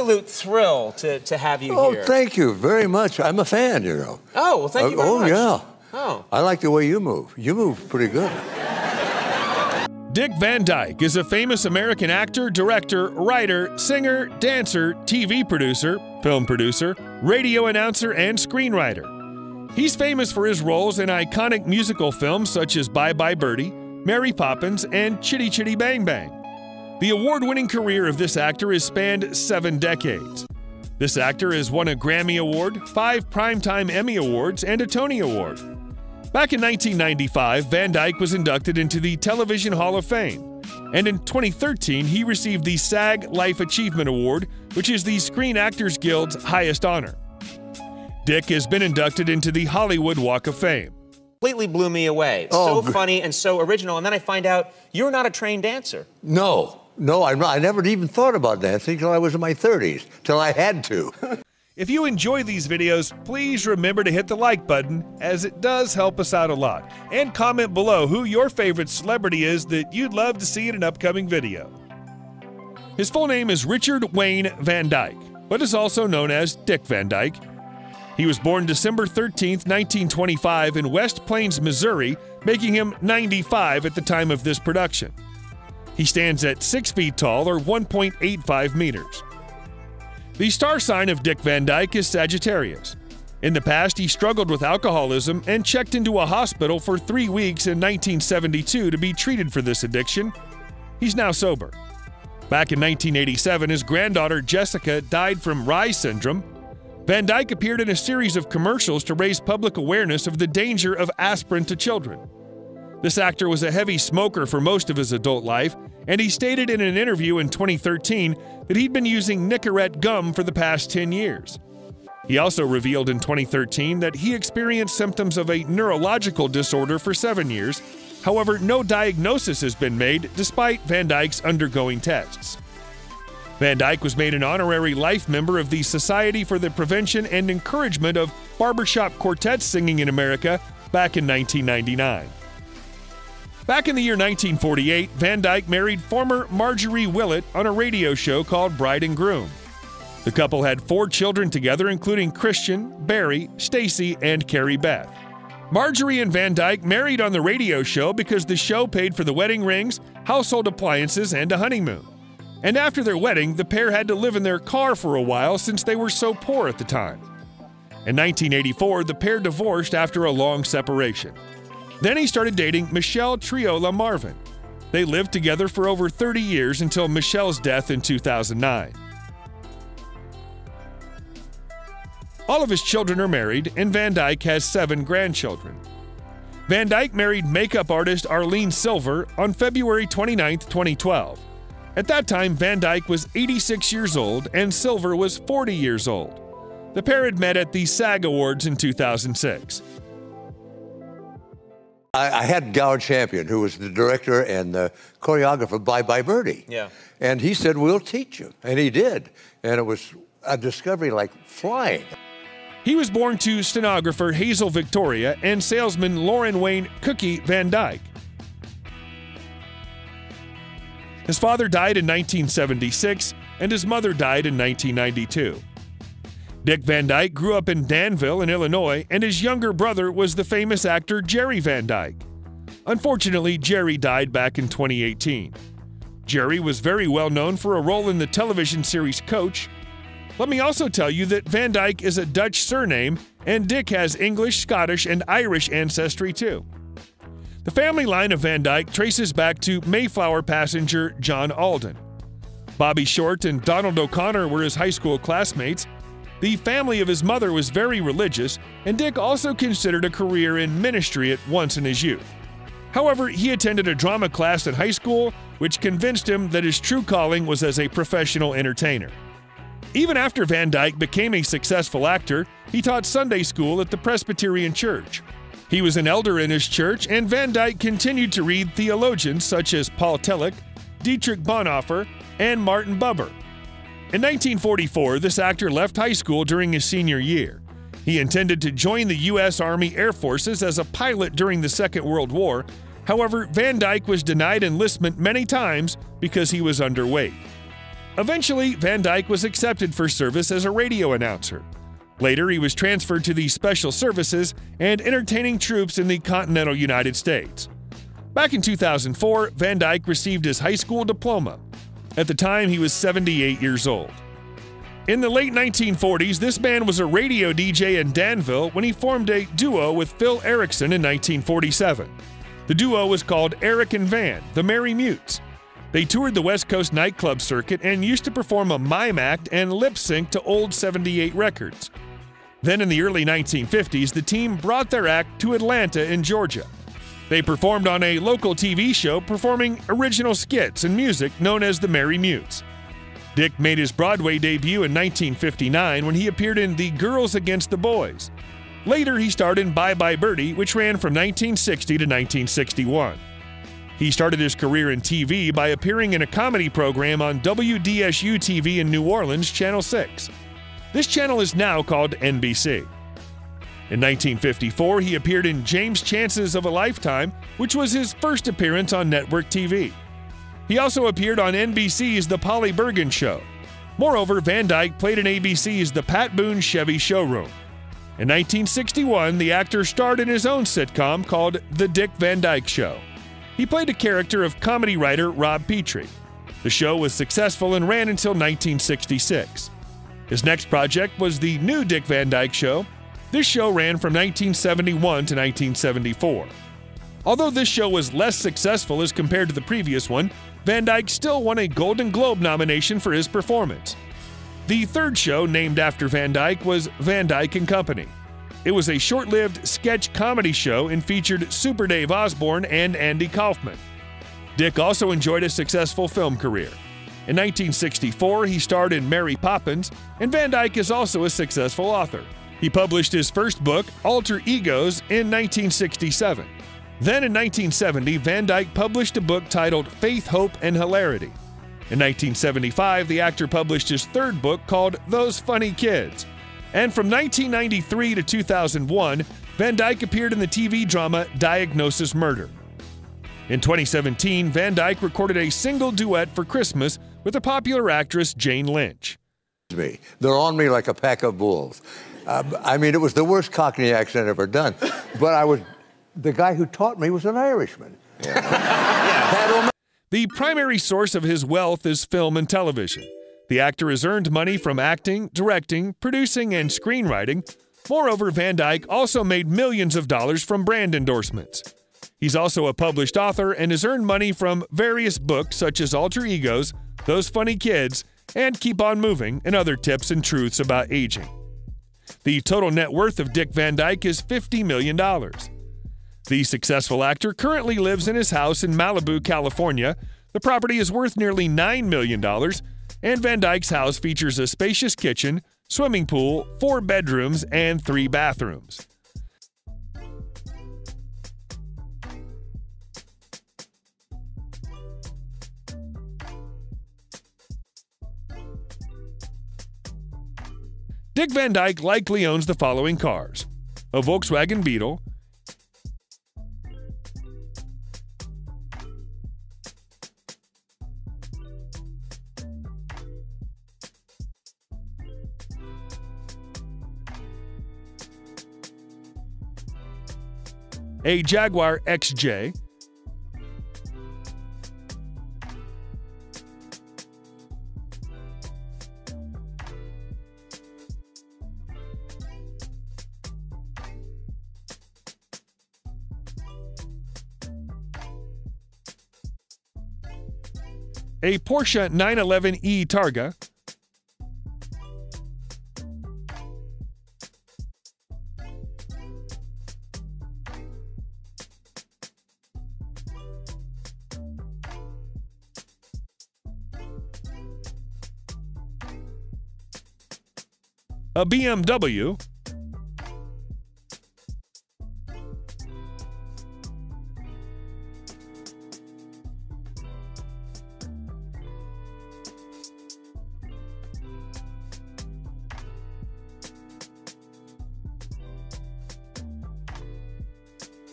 absolute thrill to, to have you Oh, here. thank you very much. I'm a fan, you know. Oh, well, thank you oh, very oh, much. yeah. Oh. I like the way you move. You move pretty good. Dick Van Dyke is a famous American actor, director, writer, singer, dancer, TV producer, film producer, radio announcer, and screenwriter. He's famous for his roles in iconic musical films such as Bye Bye Birdie, Mary Poppins, and Chitty Chitty Bang Bang. The award winning career of this actor has spanned seven decades. This actor has won a Grammy Award, five Primetime Emmy Awards, and a Tony Award. Back in 1995, Van Dyke was inducted into the Television Hall of Fame. And in 2013, he received the SAG Life Achievement Award, which is the Screen Actors Guild's highest honor. Dick has been inducted into the Hollywood Walk of Fame. Completely blew me away. Oh, so gr- funny and so original. And then I find out you're not a trained dancer. No, no, I'm not, I never even thought about dancing until I was in my 30s, till I had to. If you enjoy these videos, please remember to hit the like button, as it does help us out a lot. And comment below who your favorite celebrity is that you'd love to see in an upcoming video. His full name is Richard Wayne Van Dyke, but is also known as Dick Van Dyke. He was born December 13, 1925, in West Plains, Missouri, making him 95 at the time of this production. He stands at 6 feet tall or 1.85 meters. The star sign of Dick Van Dyke is Sagittarius. In the past, he struggled with alcoholism and checked into a hospital for three weeks in 1972 to be treated for this addiction. He's now sober. Back in 1987, his granddaughter Jessica died from Reye syndrome. Van Dyke appeared in a series of commercials to raise public awareness of the danger of aspirin to children. This actor was a heavy smoker for most of his adult life, and he stated in an interview in 2013 that he'd been using Nicorette gum for the past 10 years. He also revealed in 2013 that he experienced symptoms of a neurological disorder for seven years. However, no diagnosis has been made despite Van Dyke's undergoing tests. Van Dyke was made an honorary life member of the Society for the Prevention and Encouragement of Barbershop Quartet Singing in America back in 1999. Back in the year 1948, Van Dyke married former Marjorie Willett on a radio show called Bride and Groom. The couple had four children together, including Christian, Barry, Stacy, and Carrie Beth. Marjorie and Van Dyke married on the radio show because the show paid for the wedding rings, household appliances, and a honeymoon. And after their wedding, the pair had to live in their car for a while since they were so poor at the time. In 1984, the pair divorced after a long separation. Then he started dating Michelle Triola Marvin. They lived together for over 30 years until Michelle's death in 2009. All of his children are married, and Van Dyke has seven grandchildren. Van Dyke married makeup artist Arlene Silver on February 29, 2012. At that time, Van Dyke was 86 years old and Silver was 40 years old. The pair had met at the SAG Awards in 2006. I, I had Gower Champion, who was the director and the choreographer of Bye Bye Birdie. Yeah. And he said, We'll teach you. And he did. And it was a discovery like flying. He was born to stenographer Hazel Victoria and salesman Loren Wayne Cookie Van Dyke. His father died in 1976 and his mother died in 1992. Dick Van Dyke grew up in Danville, in Illinois, and his younger brother was the famous actor Jerry Van Dyke. Unfortunately, Jerry died back in 2018. Jerry was very well known for a role in the television series Coach. Let me also tell you that Van Dyke is a Dutch surname, and Dick has English, Scottish, and Irish ancestry too. The family line of Van Dyke traces back to Mayflower passenger John Alden. Bobby Short and Donald O'Connor were his high school classmates. The family of his mother was very religious, and Dick also considered a career in ministry at once in his youth. However, he attended a drama class in high school, which convinced him that his true calling was as a professional entertainer. Even after Van Dyke became a successful actor, he taught Sunday school at the Presbyterian Church. He was an elder in his church, and Van Dyke continued to read theologians such as Paul Tillich, Dietrich Bonhoeffer, and Martin Buber. In 1944, this actor left high school during his senior year. He intended to join the U.S. Army Air Forces as a pilot during the Second World War. However, Van Dyke was denied enlistment many times because he was underweight. Eventually, Van Dyke was accepted for service as a radio announcer. Later, he was transferred to the Special Services and entertaining troops in the continental United States. Back in 2004, Van Dyke received his high school diploma. At the time, he was 78 years old. In the late 1940s, this man was a radio DJ in Danville when he formed a duo with Phil Erickson in 1947. The duo was called Eric and Van, the Merry Mutes. They toured the West Coast nightclub circuit and used to perform a mime act and lip sync to old 78 records. Then in the early 1950s, the team brought their act to Atlanta in Georgia. They performed on a local TV show performing original skits and music known as the Merry Mutes. Dick made his Broadway debut in 1959 when he appeared in The Girls Against the Boys. Later, he starred in Bye Bye Birdie, which ran from 1960 to 1961. He started his career in TV by appearing in a comedy program on WDSU TV in New Orleans, Channel 6. This channel is now called NBC. In 1954, he appeared in James Chances of a Lifetime, which was his first appearance on network TV. He also appeared on NBC's The Polly Bergen Show. Moreover, Van Dyke played in ABC's The Pat Boone Chevy Showroom. In 1961, the actor starred in his own sitcom called The Dick Van Dyke Show. He played a character of comedy writer Rob Petrie. The show was successful and ran until 1966. His next project was the new Dick Van Dyke Show. This show ran from 1971 to 1974. Although this show was less successful as compared to the previous one, Van Dyke still won a Golden Globe nomination for his performance. The third show, named after Van Dyke, was Van Dyke and Company. It was a short lived sketch comedy show and featured Super Dave Osborne and Andy Kaufman. Dick also enjoyed a successful film career. In 1964, he starred in Mary Poppins, and Van Dyke is also a successful author. He published his first book, Alter Egos, in 1967. Then in 1970, Van Dyke published a book titled Faith, Hope, and Hilarity. In 1975, the actor published his third book called Those Funny Kids. And from 1993 to 2001, Van Dyke appeared in the TV drama Diagnosis Murder. In 2017, Van Dyke recorded a single duet for Christmas with the popular actress Jane Lynch. Me. They're on me like a pack of wolves. Uh, I mean, it was the worst Cockney accent ever done. But I was, the guy who taught me was an Irishman. The primary source of his wealth is film and television. The actor has earned money from acting, directing, producing, and screenwriting. Moreover, Van Dyke also made millions of dollars from brand endorsements. He's also a published author and has earned money from various books such as Alter Egos, Those Funny Kids, and Keep On Moving, and other tips and truths about aging. The total net worth of Dick Van Dyke is $50 million. The successful actor currently lives in his house in Malibu, California. The property is worth nearly $9 million, and Van Dyke's house features a spacious kitchen, swimming pool, four bedrooms, and three bathrooms. Dick Van Dyke likely owns the following cars. A Volkswagen Beetle, a Jaguar XJ, a Porsche 911e Targa, a BMW,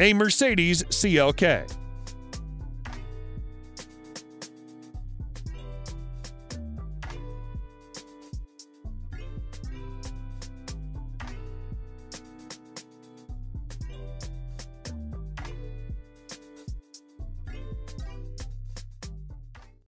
a Mercedes CLK.